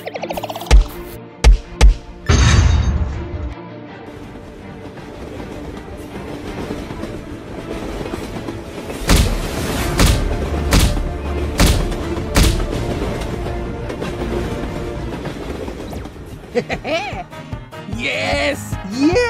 yes! Yes!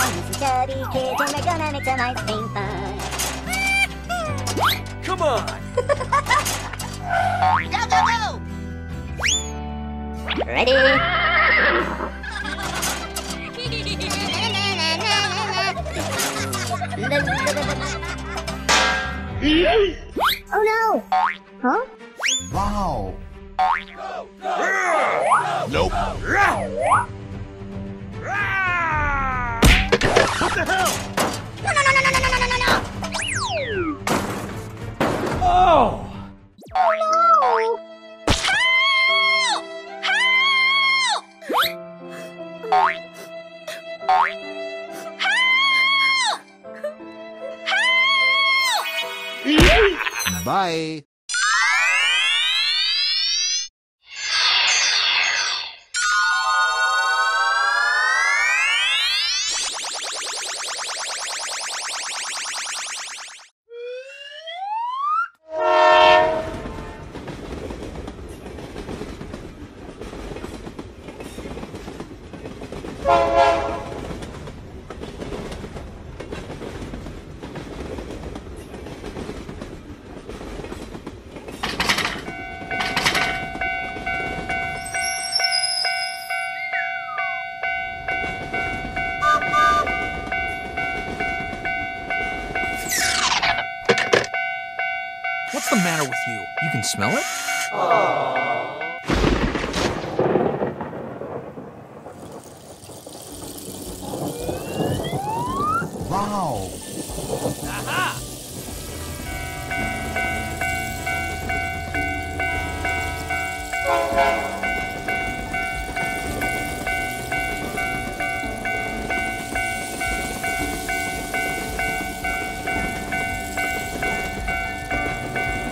Going to find some chubby kids and we're gonna make some ice cream fun. Come on! Go, go, go! Ready? oh no! Huh? Wow! Nope. The hell? No, no, no, no, no, no, no, no, no, no! Oh! Oh no! Help! Help! Bye. The matter with you? You can smell it? Wow.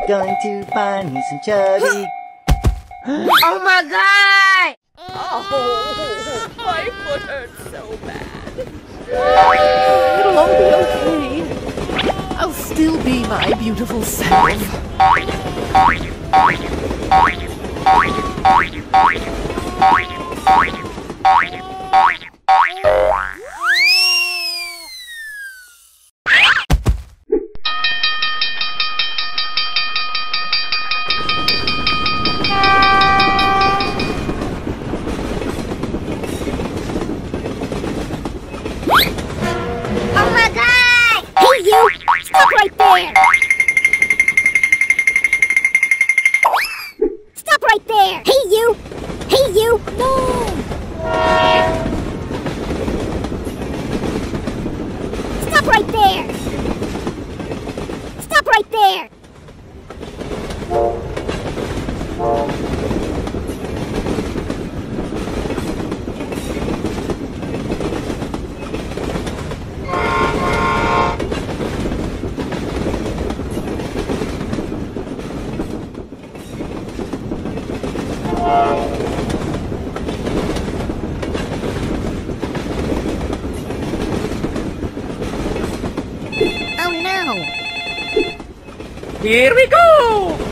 I'm going to find me some chubby. Oh my god! Oh, my foot hurts so bad. It'll all be okay. I'll still be my beautiful self. Boing! Here we go!